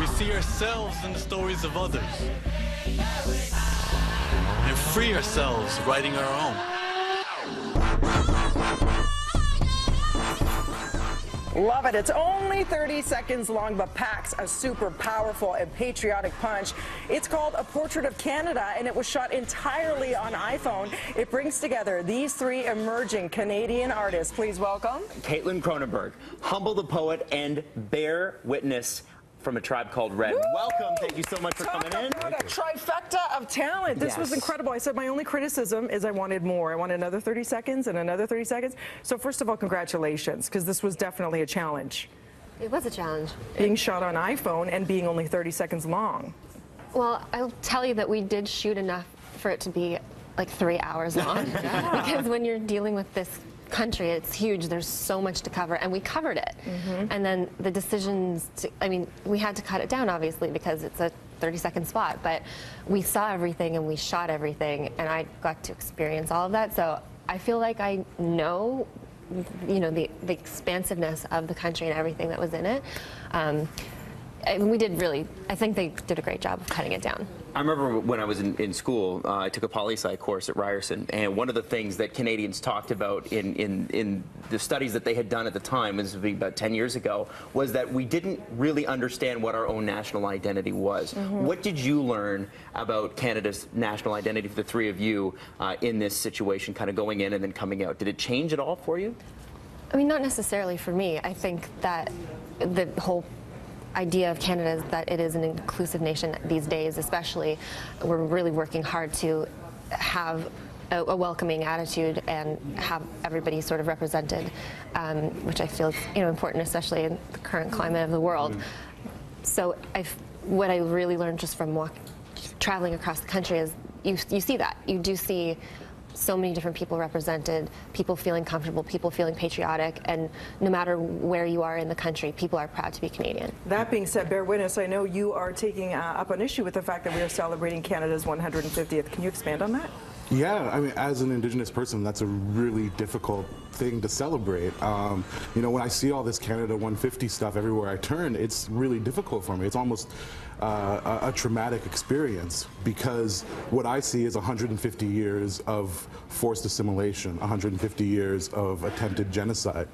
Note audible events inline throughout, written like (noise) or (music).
we see ourselves in the stories of others and free ourselves writing our own. Love it. It's only 30 seconds long, but packs a super powerful and patriotic punch. It's called A Portrait of Canada, and it was shot entirely on iPhone. It brings together these three emerging Canadian artists. Please welcome Caitlin Cronenberg, Humble the Poet, and Bear Witness from a tribe called Red. Woo! Welcome. Thank you so much for Talk coming in. about a trifecta of talent. This was incredible. I said my only criticism is I wanted more. I wanted another 30 seconds and another 30 seconds. So first of all, congratulations, because this was definitely a challenge. It was a challenge. Being shot on iPhone and being only 30 seconds long. Well, I'll tell you that we did shoot enough for it to be like three hours long. (laughs) because when you're dealing with this country, it's huge. There's so much to cover, and we covered it. And then the decisions, to, I mean, we had to cut it down, obviously, because it's a 30 second spot, but we saw everything and we shot everything, and I got to experience all of that. So I feel like I know you know the, the expansiveness of the country and everything that was in it um, and we did really i think they did a great job of cutting it down I remember when I was in, in school, uh, I took a poli sci course at Ryerson, and one of the things that Canadians talked about in, in, in the studies that they had done at the time, this was about 10 years ago, was that we didn't really understand what our own national identity was. What did you learn about Canada's national identity for the three of you uh, in this situation, kind of going in and then coming out? Did it change at all for you? i mean not necessarily for me i think that the whole idea of canada is that it is an inclusive nation these days especially we're really working hard to have a, a welcoming attitude and have everybody sort of represented um, which i feel is you know important especially in the current climate of the world. So i what i really learned just from walk, traveling across the country is you, you see that. You do see so many different people represented people feeling comfortable people feeling patriotic and no matter where you are in the country people are proud to be canadian That being said, bear witness, I know you are taking uh, up an issue with the fact that we are celebrating Canada's 150th. Can you expand on that? Yeah, I mean, as an Indigenous person, that's a really difficult thing to celebrate. Um, you know, when I see all this Canada 150 stuff everywhere I turn, it's really difficult for me. It's almost uh, a, a traumatic experience because what I see is 150 years of forced assimilation, 150 years of attempted genocide.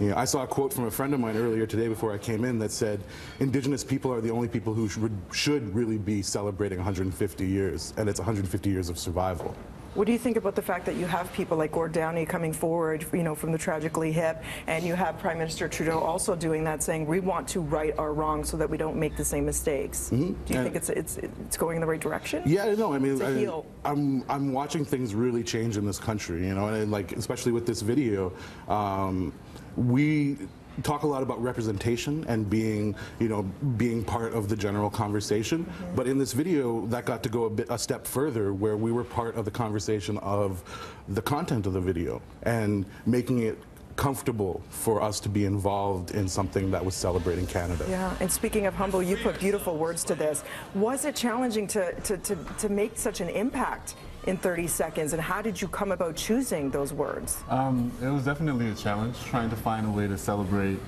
You know, I saw a quote from a friend of mine earlier today before I came in that said, Indigenous people are the only people who should, should really be celebrating 150 years, and it's 150 years of survival. What do you think about the fact that you have people like Gord Downie coming forward, you know, from the tragically hip, and you have Prime Minister Trudeau also doing that, saying we want to right our wrongs so that we don't make the same mistakes. Do you And- think it's it's it's going in the right direction? Yeah, no, I mean, I. I'm I'm watching things really change in this country, you know, and like especially with this video, um, we talk a lot about representation and being, you know, being part of the general conversation. Mm-hmm. But in this video, that got to go a bit a step further, where we were part of the conversation of the content of the video and making it comfortable for us to be involved in something that was celebrating Canada. Yeah, and speaking of humble, you put beautiful words to this. Was it challenging to, to, to, to make such an impact in 30 seconds, and how did you come about choosing those words? Um, it was definitely a challenge trying to find a way to celebrate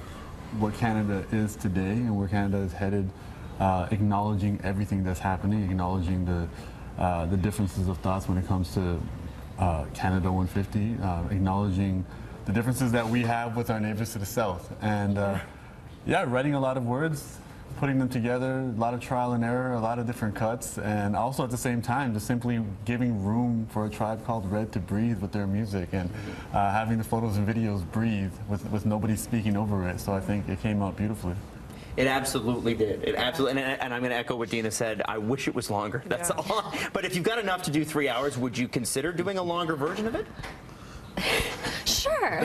what Canada is today and where Canada is headed, uh, acknowledging everything that's happening, acknowledging the uh, the differences of thoughts when it comes to uh, Canada 150, uh, acknowledging the differences that we have with our neighbors to the south, and uh, yeah, writing a lot of words, putting them together, a lot of trial and error, a lot of different cuts, and also at the same time, just simply giving room for a tribe called Red to breathe with their music and uh, having the photos and videos breathe with, with nobody speaking over it. So I think it came out beautifully. It absolutely did. It absolutely, and, and I'm going to echo what Dina said. I wish it was longer. (laughs) That's Yeah. all. But if you've got enough to do three hours, would you consider doing a longer version of it? (laughs) sure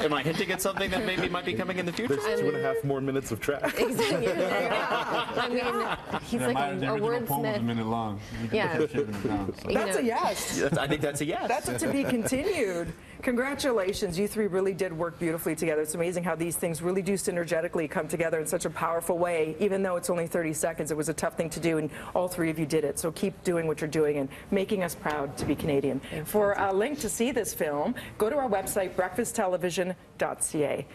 (laughs) Am I hinting at something that maybe might be coming in the future? There's two and a half more minutes of track. exactly (laughs) i mean he's Yeah, like my, a, the a original poem was a minute long. Yeah. put that shit in it down, so. You That's know- a yes. I think that's a yes. That's a to be continued. Congratulations. You three really did work beautifully together. It's amazing how these things really do synergetically come together in such a powerful way. Even though it's only 30 seconds, it was a tough thing to do, and all three of you did it. So keep doing what you're doing and making us proud to be Canadian. For a link to see this film, go to our website, breakfasttelevision.ca.